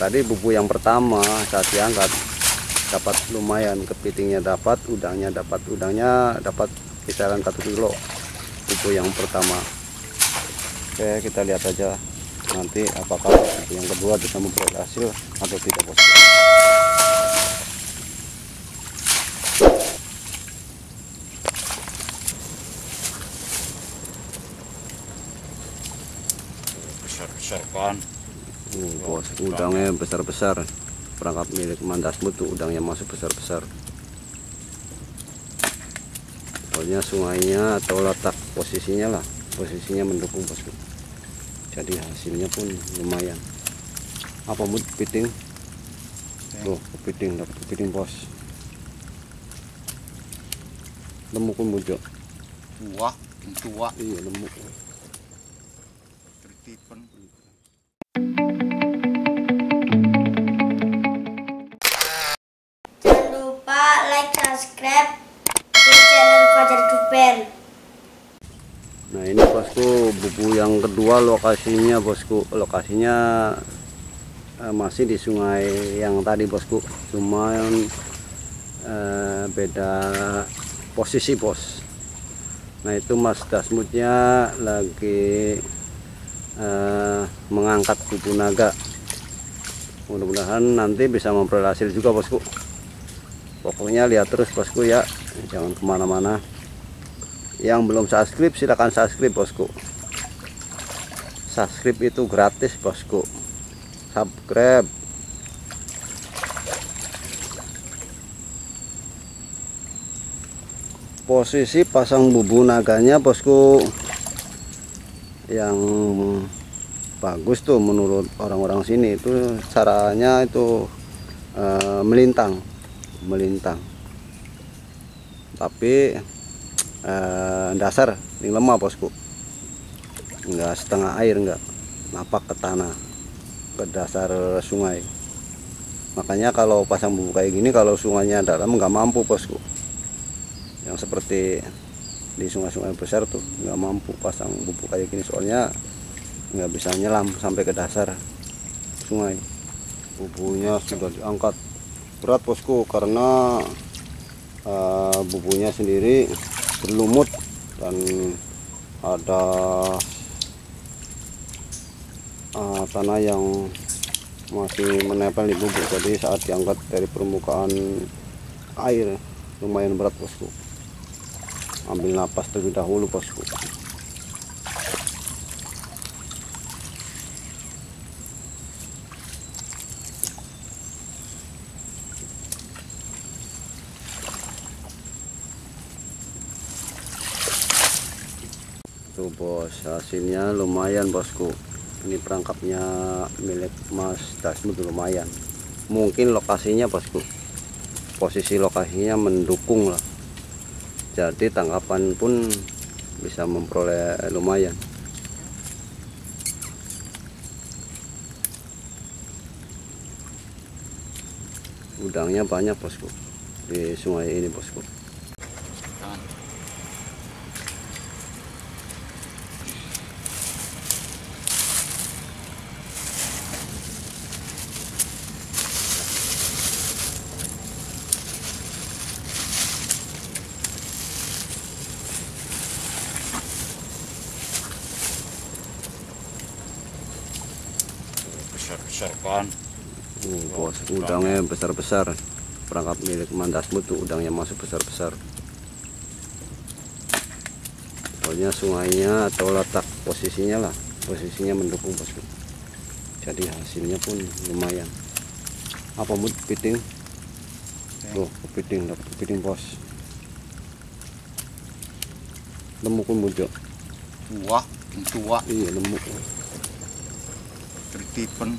tadi bubu yang pertama saat diangkat dapat lumayan kepitingnya dapat udangnya dapat udangnya dapat kisaran 1 kilo. Bubu yang pertama. Oke kita lihat aja nanti apakah yang kedua bisa memperoleh hasil atau tidak bosku besar-besar kan Uh, bos, udangnya besar-besar. Perangkap milik Mandasmu tuh udangnya masuk besar-besar. Pokoknya sungainya atau letak posisinya lah, posisinya mendukung bosku. Jadi hasilnya pun lumayan. Apa mut kepiting? Tuh, kepiting dapat kepiting bos. Lemu pun bujo. tua tua Iya lemu. Kedua lokasinya bosku. Lokasinya eh, masih di sungai yang tadi bosku. Cuman eh, beda posisi bos. Nah itu mas dasmutnya lagi eh, mengangkat bubu naga. Mudah-mudahan nanti bisa memperoleh hasil juga bosku. Pokoknya lihat terus bosku ya. Jangan ke mana-mana. Yang belum subscribe silahkan subscribe bosku subscribe itu gratis bosku. Subscribe. Posisi pasang bubu naganya bosku. Yang bagus tuh menurut orang-orang sini. Itu caranya itu eh, melintang. Melintang. Tapi eh, dasar ini lemah bosku enggak setengah air enggak napak ke tanah ke dasar sungai. Makanya kalau pasang bubu kayak gini kalau sungainya dalam nggak mampu bosku. Yang seperti di sungai-sungai besar tuh nggak mampu pasang bubu kayak gini. Soalnya nggak bisa nyelam sampai ke dasar sungai. Bubunya sudah diangkat. Berat bosku karena eh, bubunya sendiri berlumut dan ada eh, tanah yang masih menempel di bubuk jadi saat diangkat dari permukaan air lumayan berat bosku. Ambil napas terlebih dahulu bosku. Tuh bos hasilnya lumayan bosku ini perangkapnya milik mas Dasmut lumayan. Mungkin lokasinya bosku. Posisi lokasinya mendukung lah. Jadi tangkapan pun bisa memperoleh lumayan. Udangnya banyak bosku di sungai ini bosku kan besar-besar kan Uh, bos, udangnya besar-besar. Perangkap milik Mandasmu tuh udangnya masuk besar-besar. Pokoknya sungainya atau letak posisinya lah, posisinya mendukung bosku. Jadi hasilnya pun lumayan. Apa mut kepiting? Tuh, kepiting dapat kepiting bos. Lemu pun bujo. tua tua Iya lemu. Tertipen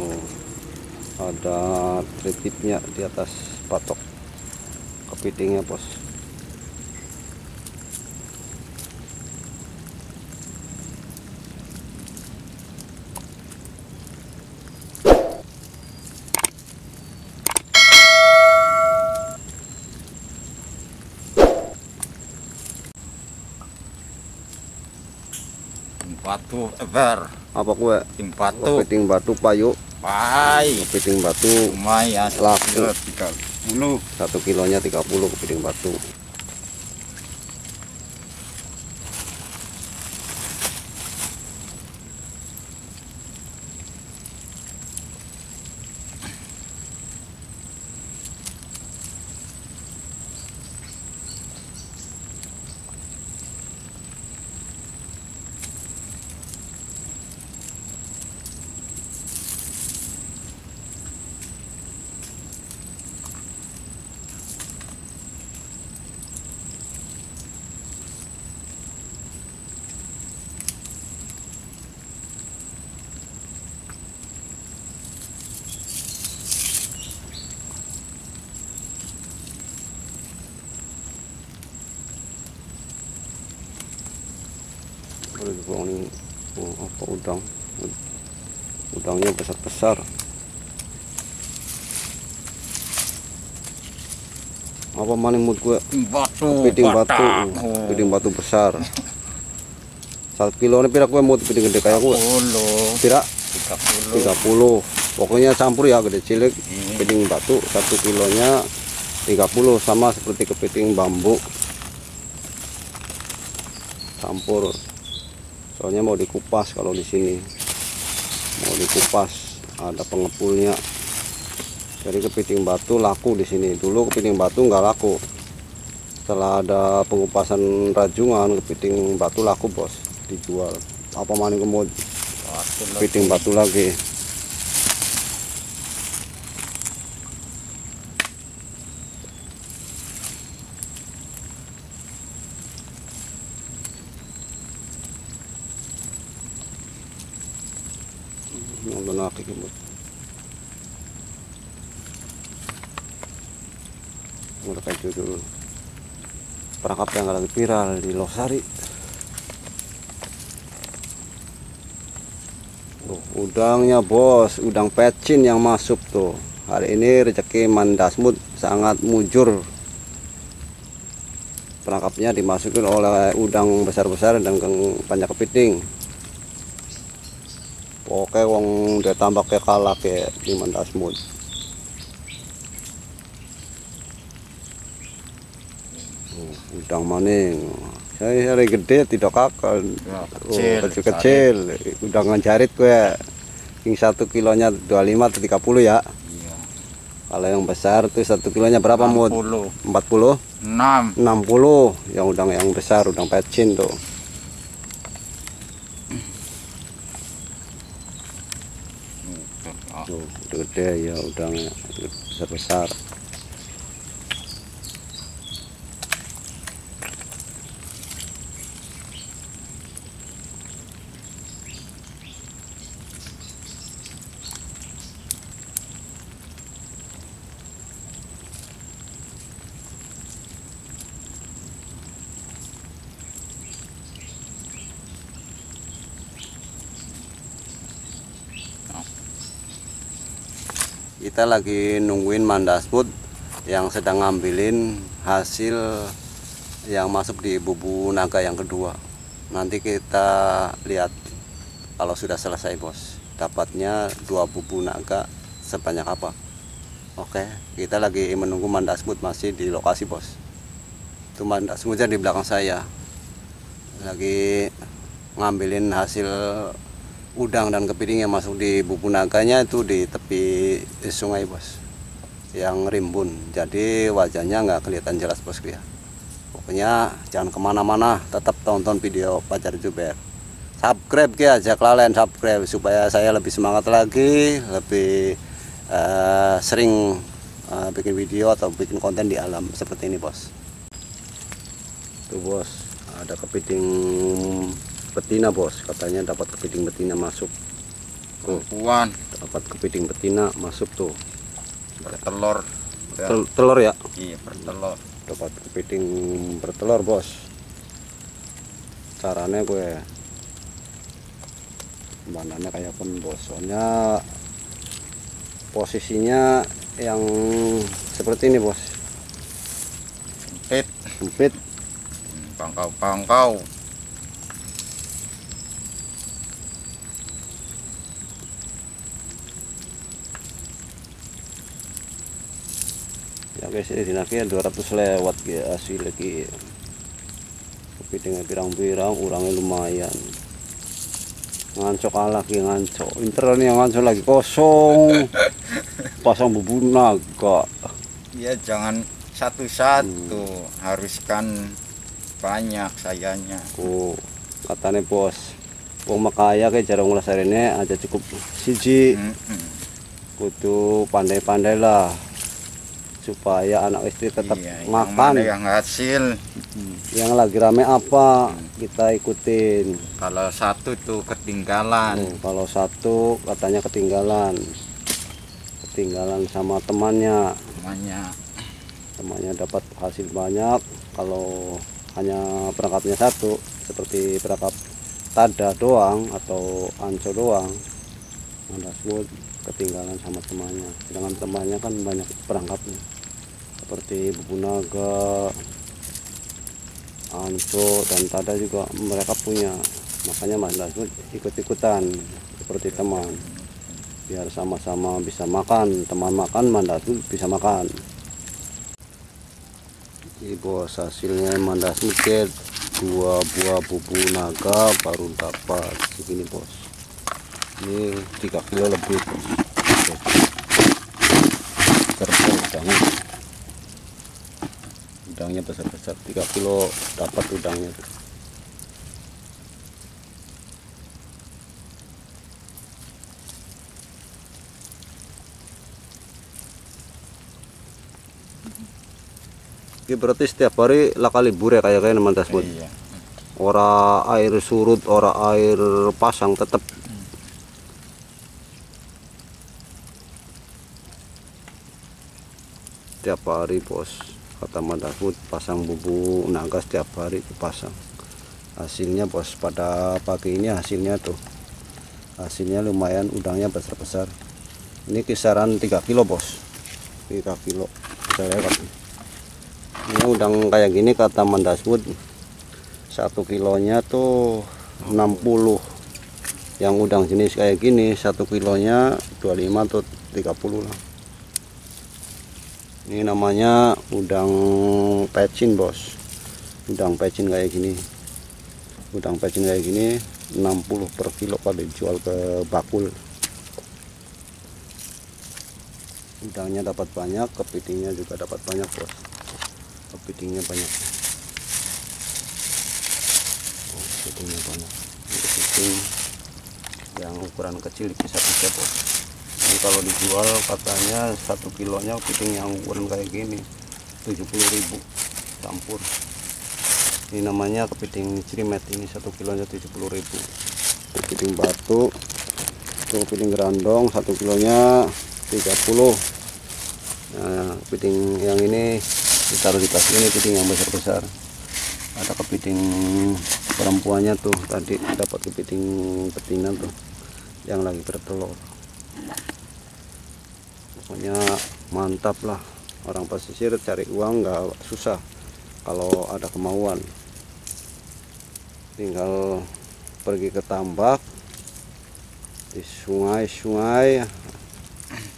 Oh, ada tritipnya di atas patok. Kepitingnya bos Ting batu ever. Apa kue? Ting batu. Kepiting batu payu. Pai. Kepiting batu. Lumayan. Laku. 30. Satu kilonya 30 kepiting batu. Boleh dibuang ini oh, apa udang. Ud- udangnya besar besar apa maning mood gue batu kepiting batu. kepiting batu besar. Satu kilo ini pira gue mau kepiting gede kayak gue pira? Tiga puluh. 30 pokoknya campur ya gede cilik. Hmm. kepiting batu satu kilonya 30 sama seperti kepiting bambu. Campur soalnya mau dikupas kalau di sini. Mau dikupas ada pengepulnya. Jadi kepiting batu laku di sini. Dulu kepiting batu nggak laku. Setelah ada pengupasan rajungan kepiting batu laku bos. Dijual. Apa maning kemud batu lagi. kepiting batu lagi nonton lagi kemud udah kayak judul perangkap yang lagi viral di Losari Tuh, udangnya bos, udang pecin yang masuk tuh. Hari ini rezeki mandasmut sangat mujur. Perangkapnya dimasukin oleh udang besar-besar dan banyak kepiting. Oke, wong dia tambah ke kalah ke di mandasmut. Tuh, udang maning. Saya hari gede tidak kakak. Ya, Oh, kecil, kecil-kecil. Udah ngejarit gue. Yang satu kilonya 25 atau 30 ya. iya Kalau yang besar tuh satu kilonya berapa mud? puluh 40, enam 60. Yang udang yang besar, udang pecin tuh. Tuh, gede ya udangnya besar-besar. Kita lagi nungguin mandasmut yang sedang ngambilin hasil yang masuk di bubu naga yang kedua. Nanti kita lihat kalau sudah selesai bos. Dapatnya dua bubu naga sebanyak apa. Oke kita lagi menunggu mandasmut masih di lokasi bos. Itu mandasmutnya di belakang saya. Lagi ngambilin hasil udang dan kepiting yang masuk di bubu naganya itu di tepi sungai bos. Yang rimbun. Jadi wajahnya nggak kelihatan jelas bosku ya pokoknya jangan ke mana-mana. Tetap tonton video Pacar Juber. Subscribe ya aja kalian subscribe supaya saya lebih semangat lagi lebih eh, sering eh, bikin video atau bikin konten di alam seperti ini bos. Tuh bos ada kepiting betina bos. Katanya dapat kepiting betina masuk. Tuh. Perempuan. Dapat kepiting betina masuk tuh. Bertelur Ya, Tel- telur ya? Iya bertelur. Dapat kepiting bertelur bos. Caranya gue mananya kayak pun bos? Soalnya posisinya yang seperti ini bos. Sempit. Sempit. Pangkau guys ini lagi 200 lewat ya hasil lagi. Kepiting pirang-pirang urangnya lumayan. Ngancok lagi ngancok. Intern yang ngancok lagi kosong. Pasang bubu naga. Ya jangan satu-satu. Haruskan banyak sayanya. Ku katanya bos. Wong makaya kayak jarang ngelasarinnya aja cukup siji. Mm-mm. kudu pandai-pandai lah supaya anak istri tetap Iya, yang makan. mana yang hasil? Yang lagi rame apa kita ikutin. Kalau satu tuh ketinggalan. Tuh, kalau satu katanya ketinggalan. Ketinggalan sama temannya. Namanya temannya dapat hasil banyak. Kalau hanya perangkapnya satu seperti perangkap tada doang atau anco doang mandaswood ketinggalan sama temannya. Sedangkan temannya kan banyak perangkapnya seperti bubu naga anco dan tada juga mereka punya. Makanya mandaswood ikut-ikutan seperti teman biar sama-sama bisa makan. Teman makan mandaswood bisa makan. Ini bos hasilnya mandas muket dua buah bubu naga baru dapat. Segini bos. Ini 3 kilo lebih bos. Terbang udangnya udangnya besar-besar 3 kilo dapat udangnya tuh. Ini berarti setiap hari laka libur ya kayak kayak mantas bud. iya Ora air surut, ora air pasang tetap. Setiap hari bos, kata bud pasang bubu naga setiap hari dipasang. Hasilnya bos pada pagi ini hasilnya tuh. Hasilnya lumayan udangnya besar-besar. Ini kisaran 3 kilo bos. 3 kilo. Bisa lewat. Ini udang kayak gini kata Mandaswood satu kilonya tuh 60 yang udang jenis kayak gini satu kilonya 25 atau 30 lah ini namanya udang pecin bos. Udang pecin kayak gini. Udang pecin kayak gini 60 per kilo kalau dijual ke bakul. Udangnya dapat banyak kepitingnya juga dapat banyak bos. Kepitingnya banyak. Oh, kepitingnya banyak. Kepiting yang ukuran kecil bisa-bisa bos ini kalau dijual katanya satu kilonya kepiting yang ukuran kayak gini 70.000 campur. Ini namanya kepiting cirimet ini satu kilonya 70.000 kepiting batu kepiting gerandong satu kilonya 30 nah kepiting yang ini ditaruh di tas ini kepiting yang besar-besar. Ada kepiting perempuannya tuh tadi dapat kepiting betina tuh yang lagi bertelur pokoknya mantap lah. Orang pesisir cari uang nggak susah kalau ada kemauan. Tinggal pergi ke tambak di sungai-sungai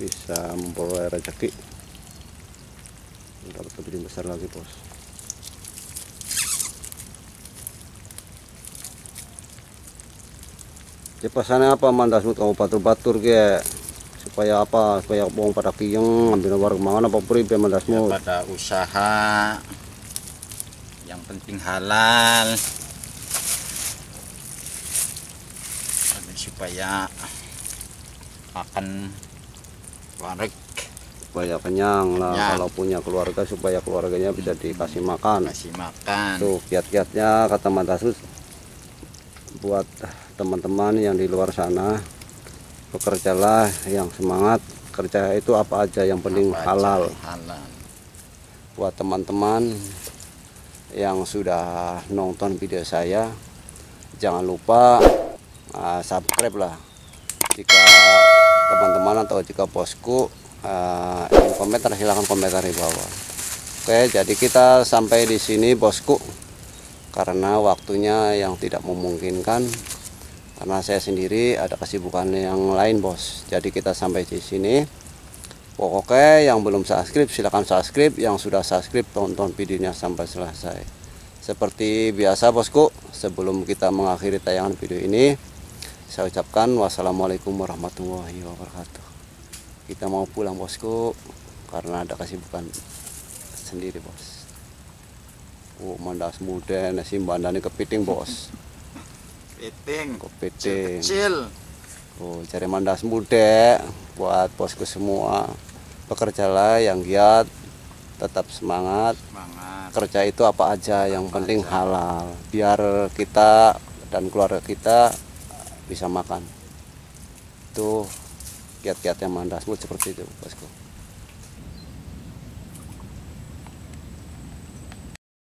bisa memperoleh rezeki. Dapat kepiting besar lagi bos. Jadi pesannya apa mandasmu kamu batur-batur ke supaya apa supaya bohong pada kiyeng ambil warga mangan apa puri biar mandasmu pada usaha yang penting halal. Supaya akan warik supaya kenyang lah Kenyang. kalau punya keluarga supaya keluarganya bisa dikasih makan. Kasih makan. Tuh kiat-kiatnya kata mandasus buat teman-teman yang di luar sana bekerjalah yang semangat. Kerja itu apa aja yang penting Apa halal. halal. Buat teman-teman yang sudah nonton video saya jangan lupa uh, subscribe lah. Jika teman-teman atau jika bosku uh, komentar silahkan komentar di bawah. Oke jadi kita sampai di sini bosku. Karena waktunya yang tidak memungkinkan karena saya sendiri ada kesibukan yang lain bos jadi kita sampai di sini Pokoknya yang belum subscribe silahkan subscribe, yang sudah subscribe tonton videonya sampai selesai. Seperti biasa bosku, sebelum kita mengakhiri tayangan video ini, saya ucapkan wassalamualaikum warahmatullahi wabarakatuh. Kita mau pulang bosku, karena ada kesibukan sendiri bos. Oh, mandas muda, nasi bandani kepiting bos. Piting. Kepiting. Kecil. Oh, cari mandas muda buat bosku semua. Bekerjalah yang giat, tetap semangat. Semangat. Kerja itu apa aja, yang penting halal. Biar kita dan keluarga kita bisa makan. Itu kiat-kiatnya mandas seperti itu, bosku.